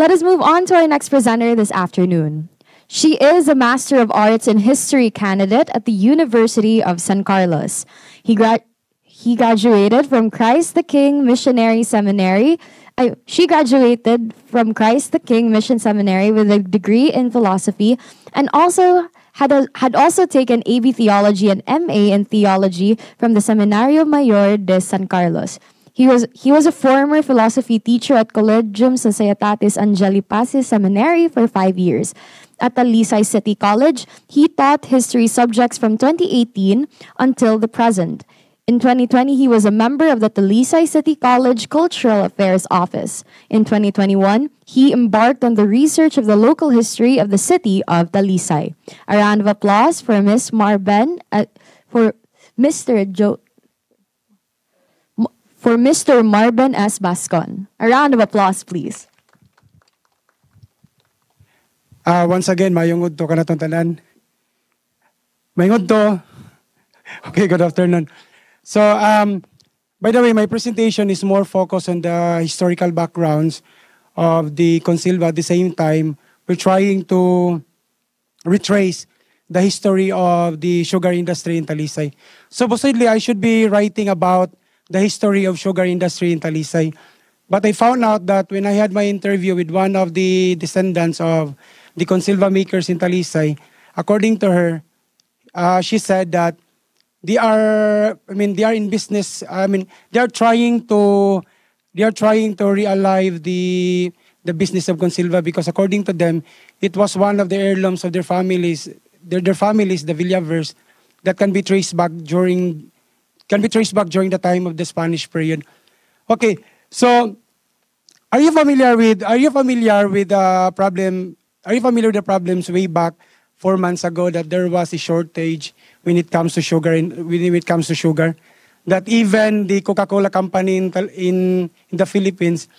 Let us move on to our next presenter this afternoon. She is a Master of Arts in History candidate at the University of San Carlos. He, gra- he graduated from Christ the King Missionary Seminary. I, she graduated from Christ the King Mission Seminary with a degree in philosophy and also had, a, had also taken AB Theology and MA in Theology from the Seminario Mayor de San Carlos. He was he was a former philosophy teacher at Collegium Societatis Angeli Seminary for five years. At the Talisay City College, he taught history subjects from 2018 until the present. In 2020, he was a member of the Talisay City College Cultural Affairs Office. In 2021, he embarked on the research of the local history of the city of Talisay. A round of applause for Miss Marben, uh, for Mr. Joe for Mr. Marben S. Bascon. A round of applause, please. Uh, once again, mayungod to kanatong tanan. Mayungod to. Okay, good afternoon. So, um, by the way, my presentation is more focused on the historical backgrounds of the Consilva. At the same time, we're trying to retrace the history of the sugar industry in Talisay. Supposedly, I should be writing about the history of sugar industry in Talisay. But I found out that when I had my interview with one of the descendants of the Consilva makers in Talisay, according to her, uh, she said that they are, I mean, they are in business. I mean, they are trying to, they are trying to realive the the business of Consilva because according to them, it was one of the heirlooms of their families, their, their families, the Villavers, that can be traced back during can be traced back during the time of the Spanish period. Okay, so are you familiar with are you familiar with the problem? Are you familiar with the problems way back four months ago that there was a shortage when it comes to sugar in, when it comes to sugar? That even the Coca-Cola company in, in, in the Philippines,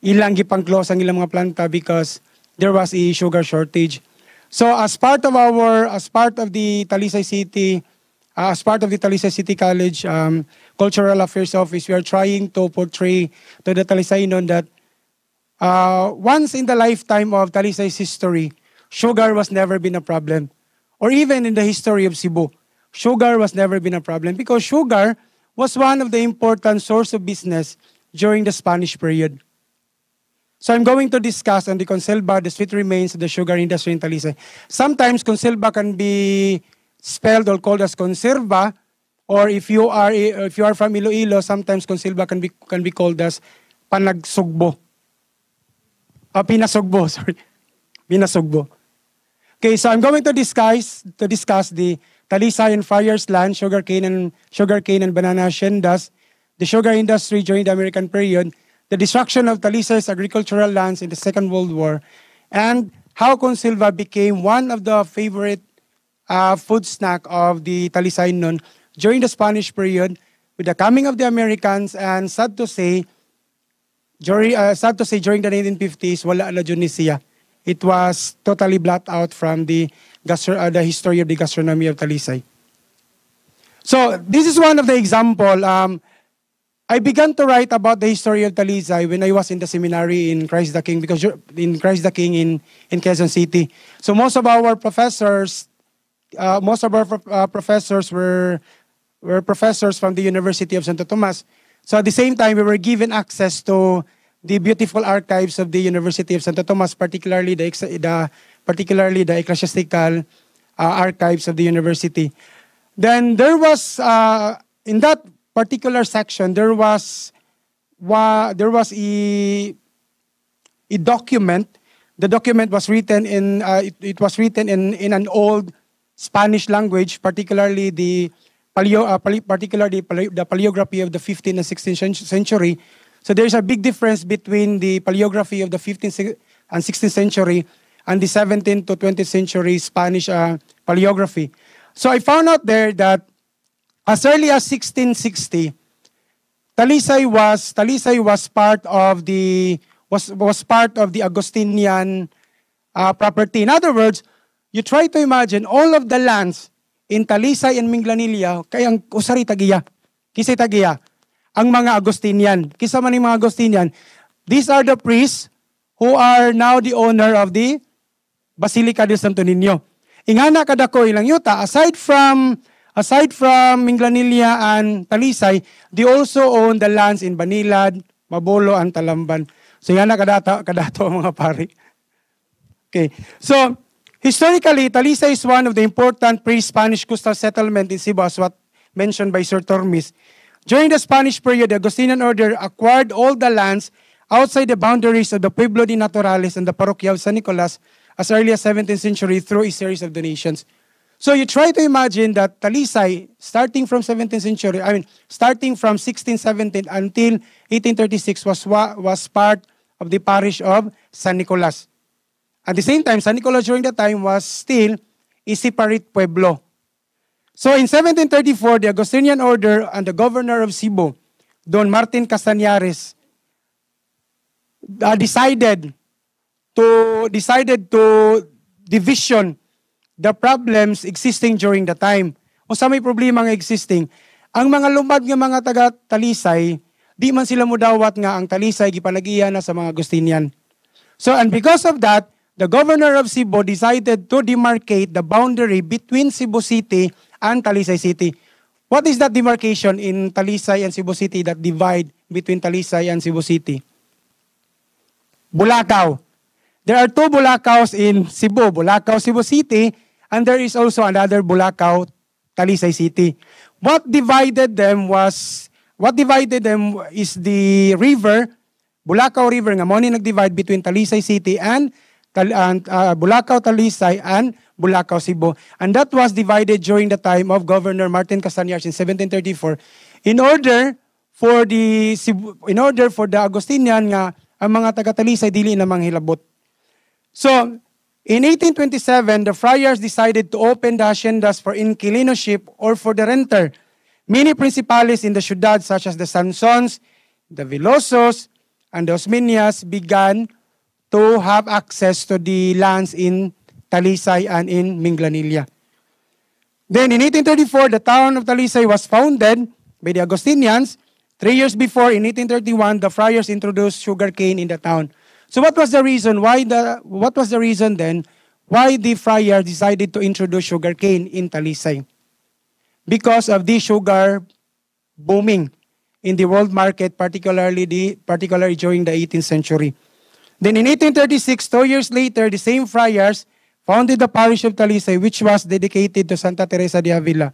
ilang gipang close ang ilang mga planta because there was a sugar shortage. So as part of our, as part of the Talisay City uh, as part of the Talisay City College um, Cultural Affairs Office, we are trying to portray to the Talisaynon that uh, once in the lifetime of Talisay's history, sugar was never been a problem. Or even in the history of Cebu, sugar was never been a problem because sugar was one of the important source of business during the Spanish period. So I'm going to discuss on the consilva, the sweet remains of the sugar industry in Talisay. Sometimes consilva can be spelled or called as conserva, or if you are if you are from Iloilo, sometimes conserva can be can be called as panagsugbo. Uh, pinasugbo, sorry. Pinasugbo. Okay, so I'm going to discuss to discuss the Talisay and Friars land, sugarcane and sugarcane and banana haciendas, the sugar industry during the American period, the destruction of Talisay's agricultural lands in the Second World War, and how Consilva became one of the favorite uh, food snack of the Talisaynon during the Spanish period with the coming of the Americans and sad to say, during, uh, sad to say during the 1950s, wala na Tunisia. It was totally blot out from the, gastro, uh, the history of the gastronomy of Talisay. So this is one of the example. Um, I began to write about the history of Talisay when I was in the seminary in Christ the King because in Christ the King in, in Quezon City. So most of our professors uh, most of our uh, professors were were professors from the University of Santo Tomas. So at the same time, we were given access to the beautiful archives of the University of Santo Tomas, particularly the, the particularly the ecclesiastical uh, archives of the university. Then there was uh, in that particular section there was wa, there was a a document. The document was written in uh, it, it was written in in an old Spanish language, particularly the paleo, uh, particularly the paleography of the 15th and 16th century. So there's a big difference between the paleography of the 15th and 16th century and the 17th to 20th century Spanish uh, paleography. So I found out there that as early as 1660, Talisay was Talisay was part of the was was part of the Augustinian uh, property. In other words, You try to imagine all of the lands in Talisay and Minglanilla, kay ang usari tagiya. Kisay tagiya. Ang mga Agustinian. Kisa man yung mga Agustinian. These are the priests who are now the owner of the Basilica del Santo Niño. Ingana kadako ilang yuta, aside from aside from Minglanilla and Talisay, they also own the lands in Banilad, Mabolo, and Talamban. So ingana kadato, kadato mga pari. Okay. So, historically, Talisay is one of the important pre-Spanish coastal settlement in Cebu, as what mentioned by Sir Tormis. During the Spanish period, the Augustinian order acquired all the lands outside the boundaries of the Pueblo de Naturales and the Parroquia of San Nicolas as early as 17th century through a series of donations. So you try to imagine that Talisay, starting from 17th century, I mean, starting from 1617 until 1836 was, was part of the parish of San Nicolas. At the same time, San Nicolas during that time was still a separate pueblo. So in 1734, the Augustinian order and the governor of Cebu, Don Martin Castañares, uh, decided to decided to division the problems existing during the time. O sa may problema nga existing, ang mga lumad nga mga taga Talisay, di man sila mudawat nga ang Talisay gipanagiya na sa mga Agustinian. So and because of that, the governor of Cebu decided to demarcate the boundary between Cebu City and Talisay City. What is that demarcation in Talisay and Cebu City that divide between Talisay and Cebu City? Bulacao. There are two Bulacaos in Cebu, Bulacao, Cebu City, and there is also another Bulacao, Talisay City. What divided them was, what divided them is the river, Bulacao River, nga mo nag-divide between Talisay City and uh, Bulacau, Talisay, and Bulacau, Cebu. And that was divided during the time of Governor Martin Castañares in 1734 in order for the in order for the Agustinian nga ang mga taga-Talisay dili na manghilabot. So, in 1827, the friars decided to open the haciendas for inquilinoship or for the renter. Many principalities in the ciudad such as the Sansons, the Velosos, and the Osminias began to have access to the lands in Talisay and in Minglanilla. Then in 1834, the town of Talisay was founded by the Augustinians Three years before, in 1831, the friars introduced sugarcane in the town. So what was the reason? Why the what was the reason then why the friar decided to introduce sugarcane in Talisay? Because of the sugar booming in the world market, particularly the particularly during the 18th century. Then in 1836, two years later, the same friars founded the parish of Talisay, which was dedicated to Santa Teresa de Avila.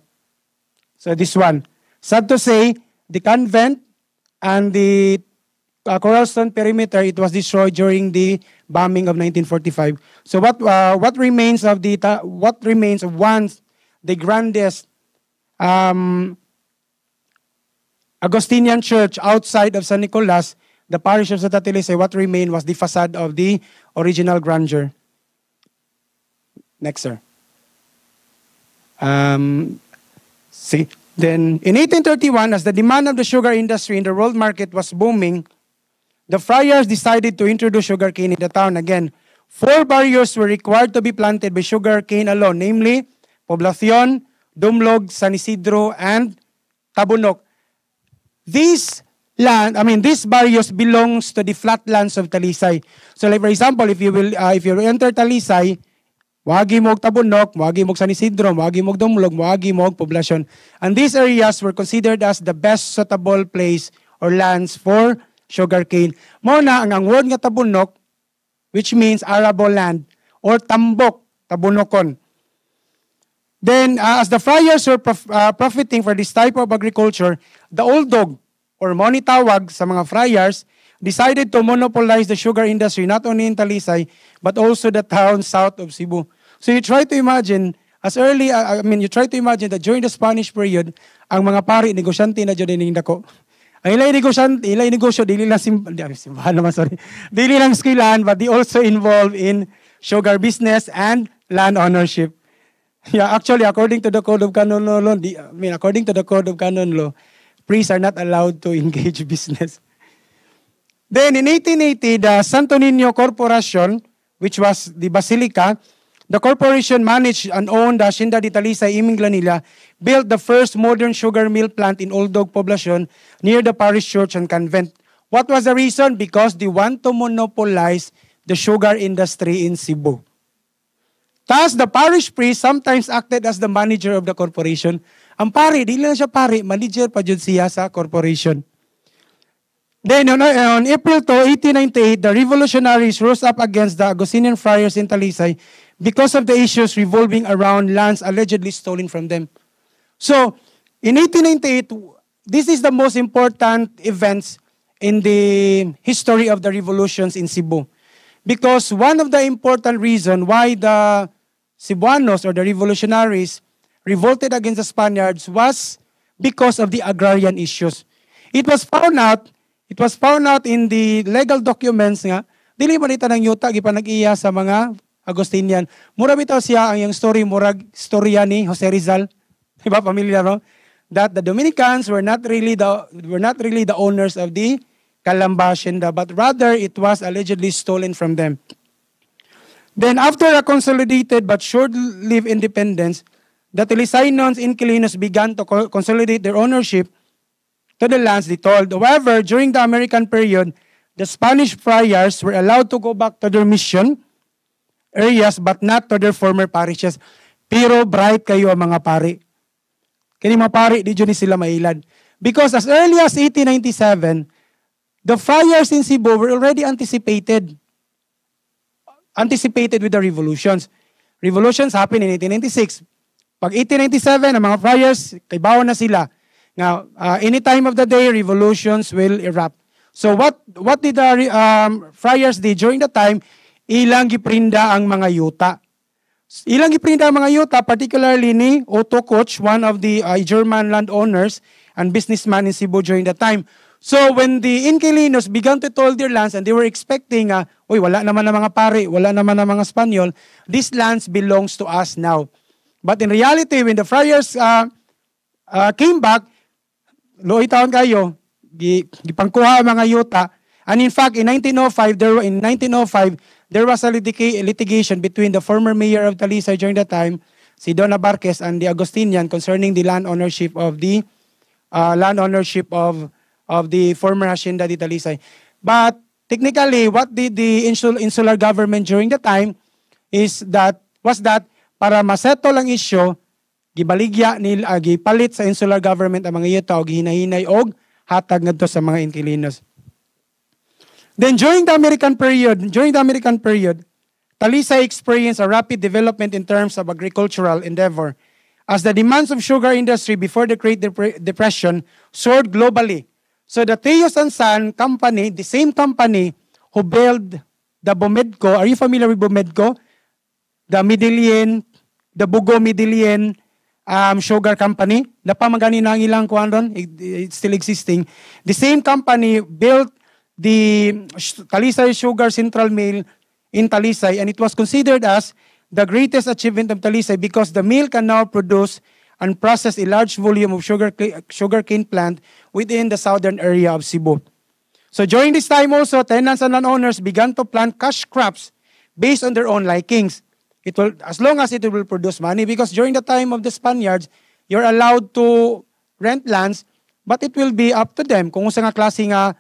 So this one. Sad to say, the convent and the uh, Coralstone perimeter, it was destroyed during the bombing of 1945. So what uh, what remains of the what remains of once the grandest um, Augustinian church outside of San Nicolas, the parish of Santa Teresa, what remained was the facade of the original grandeur. Next, sir. Um, see. Then, in 1831, as the demand of the sugar industry in the world market was booming, the friars decided to introduce sugarcane in the town again. Four barrios were required to be planted by sugarcane alone, namely Poblacion, Dumlog, San Isidro, and Tabunok. These land, I mean, these barrios belongs to the flatlands of Talisay. So, like for example, if you will, uh, if you enter Talisay, Wagi mo tabunok, wagi mo San Isidro, wagi mo dumlog, wagi mo poblasyon. And these areas were considered as the best suitable place or lands for sugarcane. Mo na ang ang word nga tabunok, which means arable land, or tambok, tabunokon. Then, uh, as the friars were prof- uh, profiting for this type of agriculture, the old dog, or monitawag sa mga friars, decided to monopolize the sugar industry not only in Talisay, but also the town south of Cebu. So you try to imagine, as early, uh, I mean, you try to imagine that during the Spanish period, ang mga pari, negosyante na dyan din dako. Ang ilay negosyante, ilay negosyo, dili lang sim, simbahan naman, sorry. Dili lang skilan, but they also involved in sugar business and land ownership. Yeah, actually, according to the Code of Canon Law, I mean, according to the Code of Canon Law, priests are not allowed to engage business. Then in 1880, the Santo Niño Corporation, which was the Basilica, The corporation managed and owned the Hacienda de Talisay, y Minglanilla, built the first modern sugar mill plant in Old Dog Poblacion near the parish church and convent. What was the reason? Because they want to monopolize the sugar industry in Cebu. Thus, the parish priest sometimes acted as the manager of the corporation. Ang pari, di lang siya pari, manager pa dyan siya sa corporation. Then on, on April 2, 1898, the revolutionaries rose up against the Augustinian friars in Talisay because of the issues revolving around lands allegedly stolen from them. So, in 1898, this is the most important events in the history of the revolutions in Cebu. Because one of the important reasons why the Cebuanos or the revolutionaries revolted against the Spaniards was because of the agrarian issues. It was found out It was found out in the legal documents nga, dili man ita ng yuta, gipanag-iya sa mga Agustinian. Mura bitaw siya ang yung story, murag storya ni Jose Rizal. Diba, familiar, no? That the Dominicans were not really the, were not really the owners of the Calamba hacienda, but rather it was allegedly stolen from them. Then after a consolidated but short-lived independence, the Tilisaynons Inquilinos began to consolidate their ownership to the lands they told. However, during the American period, the Spanish friars were allowed to go back to their mission areas but not to their former parishes. Pero bright kayo ang mga pari. Kini mga pari, di ni sila mailad. Because as early as 1897, the friars in Cebu were already anticipated. Anticipated with the revolutions. Revolutions happened in 1896. Pag 1897, ang mga friars, kay na sila. Now, uh, any time of the day, revolutions will erupt. So what what did the um, friars did during the time? Ilang giprinda ang mga yuta. Ilang giprinda ang mga yuta, particularly ni Otto Koch, one of the uh, German landowners and businessman in Cebu during that time. So when the Inquilinos began to toll their lands and they were expecting, uh, uy, wala naman ng mga pare, wala naman ng mga Spanyol, these lands belongs to us now. But in reality, when the friars uh, uh, came back, Loy taon kayo, gipangkuha ang mga yuta. And in fact, in 1905, there in 1905, there was a litigation between the former mayor of Talisay during that time, si Donna Barquez and the Agustinian concerning the land ownership of the uh, land ownership of of the former Hacienda de Talisay. But technically, what did the insular government during the time is that was that para masettle ang issue, gibaligya nila uh, gipalit sa insular government ang mga yuta og hinahinay og hatag ngadto sa mga Inquilinos. Then during the American period, during the American period, Talisay experienced a rapid development in terms of agricultural endeavor as the demands of sugar industry before the Great Dep- Depression soared globally. So the Teos and Son company, the same company who built the Bomedco, are you familiar with Bomedco? The Medellin, the Bogo Medellin, um, sugar company. Napamagani na ang ilang kuhan ron. It's still existing. The same company built the Talisay Sugar Central Mill in Talisay and it was considered as the greatest achievement of Talisay because the mill can now produce and process a large volume of sugar, sugarcane plant within the southern area of Cebu. So during this time also, tenants and landowners began to plant cash crops based on their own likings. It will, as long as it will produce money, because during the time of the Spaniards, you're allowed to rent lands, but it will be up to them kung sa nga klase nga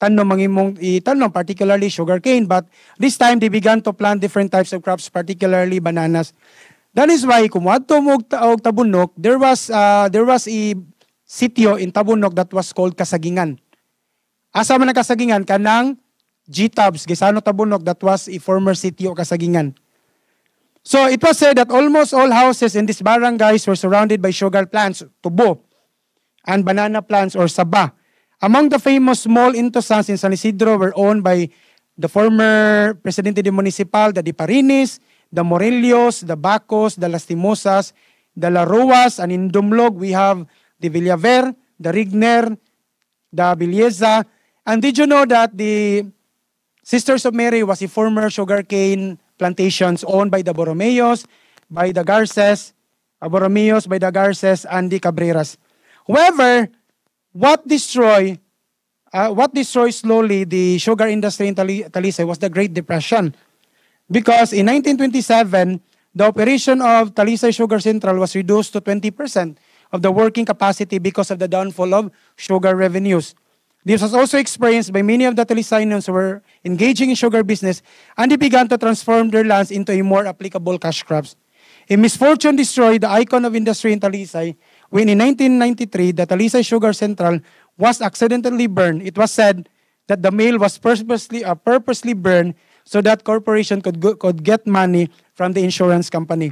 tanom mangimong itanom, particularly sugarcane. But this time, they began to plant different types of crops, particularly bananas. That is why, kumuadto mo og Tabunok, there was, uh, there was a sitio in Tabunok that was called Kasagingan. Asa man ang Kasagingan? Kanang G-Tabs, Gisano Tabunok, that was a former sitio Kasagingan. So it was said that almost all houses in these barangays were surrounded by sugar plants, tubo, and banana plants or saba. Among the famous small intosans in San Isidro were owned by the former Presidente de Municipal, the Diparinis, the Morelios, the Bacos, the Lastimosas, the Laruas, and in Dumlog we have the Villaver, the Rigner, the Villeza. And did you know that the Sisters of Mary was a former sugarcane plantations owned by the Borromeos, by the Garces, uh, Borromeos, by the Garces, and the Cabreras. However, what destroy uh, what destroyed slowly the sugar industry in Talisay was the Great Depression. Because in 1927, the operation of Talisay Sugar Central was reduced to 20% of the working capacity because of the downfall of sugar revenues. This was also experienced by many of the Talisaynons who were engaging in sugar business, and they began to transform their lands into a more applicable cash crops. A misfortune destroyed the icon of industry in Talisay when in 1993, the Talisay Sugar Central was accidentally burned. It was said that the mill was purposely, uh, purposely burned so that corporation could, go, could get money from the insurance company.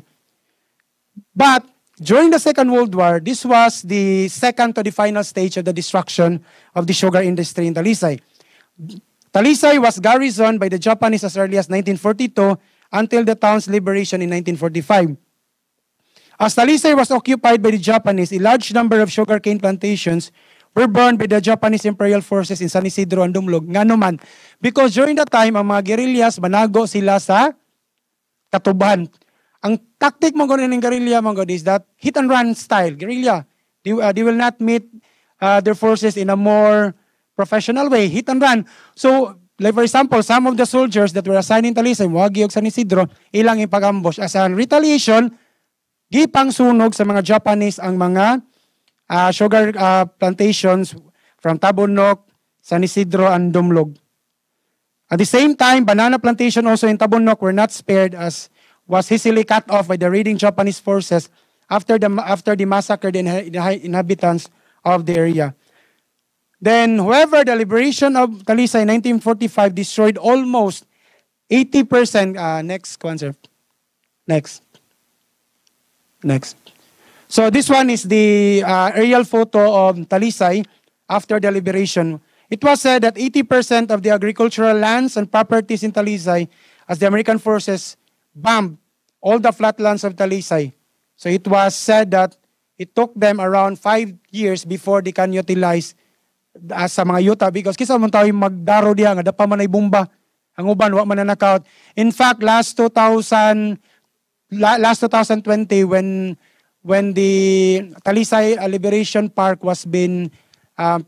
But during the Second World War, this was the second to the final stage of the destruction of the sugar industry in Talisay. Talisay was garrisoned by the Japanese as early as 1942 until the town's liberation in 1945. As Talisay was occupied by the Japanese, a large number of sugarcane plantations were burned by the Japanese Imperial Forces in San Isidro and Dumlog. Nga naman, because during that time, ang mga guerrillas, manago sila sa katuban. Ang tactic mo ng guerrilla mga is that hit and run style. Guerrilla, they, uh, they will not meet uh, their forces in a more professional way. Hit and run. So, like for example, some of the soldiers that were assigned in Talisay, Wagi o San Isidro, ilang ipag-ambush. As a retaliation, gipang sunog sa mga Japanese ang mga uh, sugar uh, plantations from Tabunok, San Isidro, and Dumlog. At the same time, banana plantation also in Tabunok were not spared as was easily cut off by the raiding Japanese forces after the, after the massacre the inhabitants of the area. Then, however, the liberation of Talisay in 1945 destroyed almost 80%. Uh, next, Kwanzaa. Next. Next. So this one is the uh, aerial photo of Talisay after the liberation. It was said that 80% of the agricultural lands and properties in Talisay, as the American forces bombed all the flatlands of Talisay. So it was said that it took them around five years before they can utilize uh, sa mga yuta because kisa mo tayo magdaro diya nga dapa man ay bomba ang uban wa man nanakaut. In fact, last 2000 last 2020 when when the Talisay Liberation Park was been uh,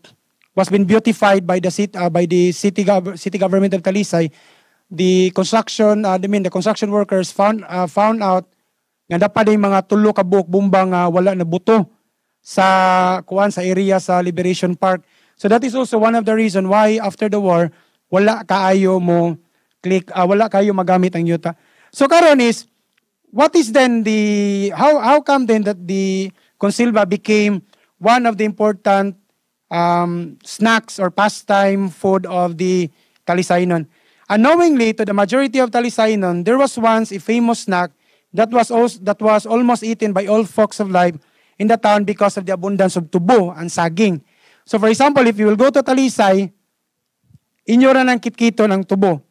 was been beautified by the city uh, by the city gov- city government of Talisay the construction, uh, I mean, the construction workers found uh, found out nga dapat yung mga tulo ka buok bumba nga wala na buto sa kuan sa area sa Liberation Park. So that is also one of the reason why after the war wala kaayo mo click uh, wala kayo magamit ang yuta. So karon is what is then the how how come then that the consilva became one of the important um, snacks or pastime food of the Talisaynon? Unknowingly to the majority of Talisaynon, there was once a famous snack that was, also, that was almost eaten by all folks of life in the town because of the abundance of tubo and saging. So for example, if you will go to Talisay, inyo na ng kitkito ng tubo.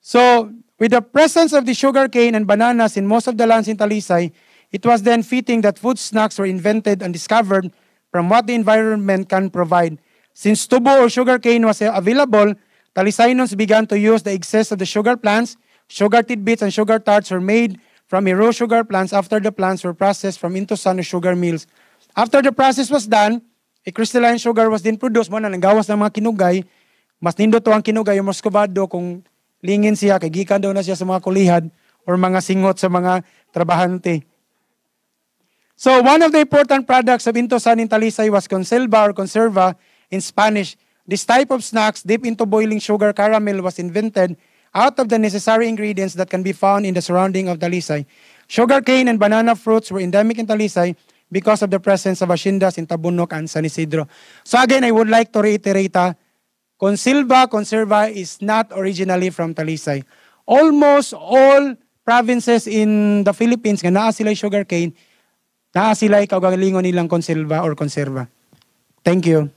So with the presence of the sugar cane and bananas in most of the lands in Talisay, it was then fitting that food snacks were invented and discovered from what the environment can provide. Since tubo or sugar cane was available, Talisaynons began to use the excess of the sugar plants. Sugar tidbits and sugar tarts were made from raw sugar plants after the plants were processed from into sun sugar mills. After the process was done, a crystalline sugar was then produced. Mo na nanggawas ng mga kinugay. Mas nindo to ang kinugay, yung moskobado, kung lingin siya, kay daw na siya sa mga kulihad or mga singot sa mga trabahante. So one of the important products of Intosan in Talisay was conserva or conserva in Spanish, This type of snacks dipped into boiling sugar caramel was invented out of the necessary ingredients that can be found in the surrounding of Talisay. Sugar cane and banana fruits were endemic in Talisay because of the presence of haciendas in Tabunok and San Isidro. So again, I would like to reiterate, uh, Consilva Conserva is not originally from Talisay. Almost all provinces in the Philippines nga naa sila sugar cane, naa sila kaugalingon nilang Consilva or Conserva. Thank you.